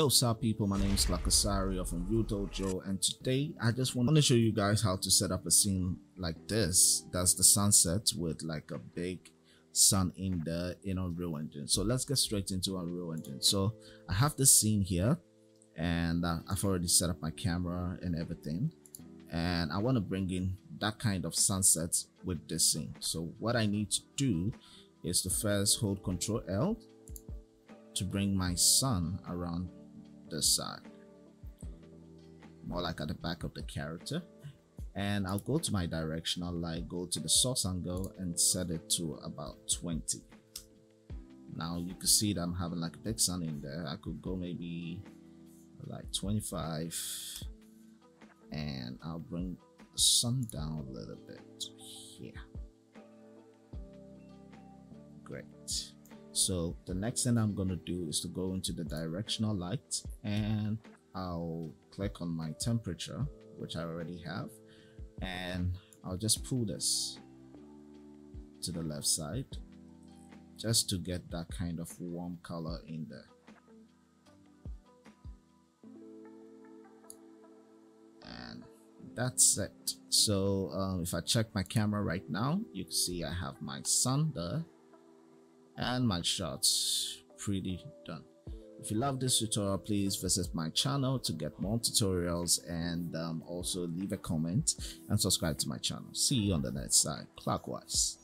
Yo, what's up people? My name is Lakasario from Dojo and today I just want to show you guys how to set up a scene like this. That's the sunset with like a big sun in the in Unreal Engine. So let's get straight into Unreal Engine. So I have this scene here and uh, I've already set up my camera and everything and I want to bring in that kind of sunset with this scene. So what I need to do is to first hold Control L to bring my sun around this side. More like at the back of the character. And I'll go to my directional light go to the source angle and set it to about 20 now you can see that I'm having like a big sun in there. I could go maybe like 25 and I'll bring the sun down a little bit here. Great so the next thing I'm going to do is to go into the directional light and I'll click on my temperature, which I already have, and I'll just pull this to the left side just to get that kind of warm color in there. And that's it. So um, if I check my camera right now, you can see I have my sun there and my shots pretty done. If you love this tutorial please visit my channel to get more tutorials and um, also leave a comment and subscribe to my channel. See you on the next side clockwise